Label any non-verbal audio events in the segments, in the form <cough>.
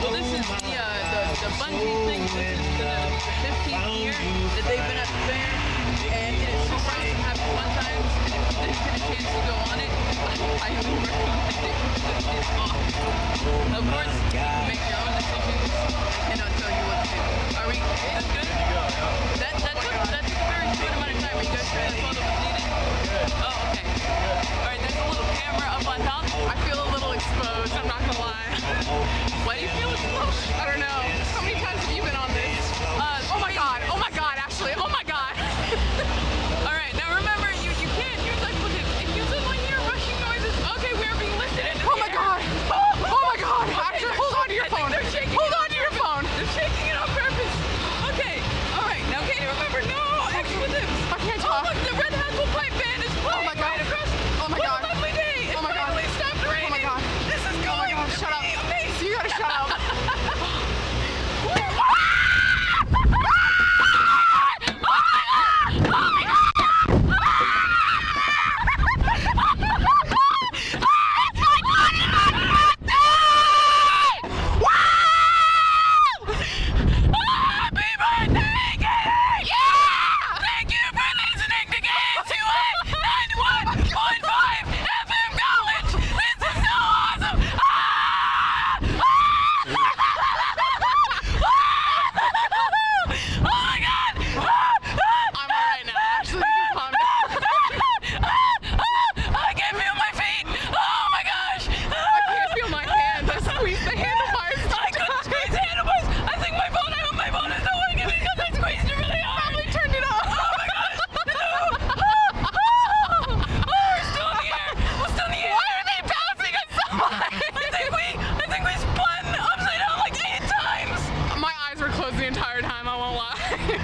well, this is the, uh, the, thing. This is the 15th year that they've been at the fair. And it is super awesome fun times. And if you get a chance to go on it, I highly recommend it. Of course, make your own decisions. I cannot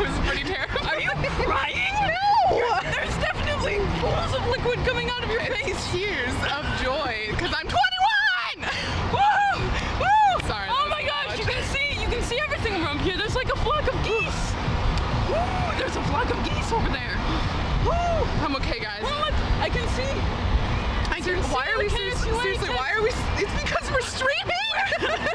was pretty terrible. Are you crying? No! You're, there's definitely pools of liquid coming out of your it's face. Tears of joy, because I'm 21! Woo! Woo! Sorry. Oh my gosh, you can see, you can see everything around here. There's like a flock of geese. Woo! There's a flock of geese over there. Woo! I'm okay, guys. Oh, look, I can see. I can see. Why are we? Seriously, why are we? It's because we're streaming. <laughs>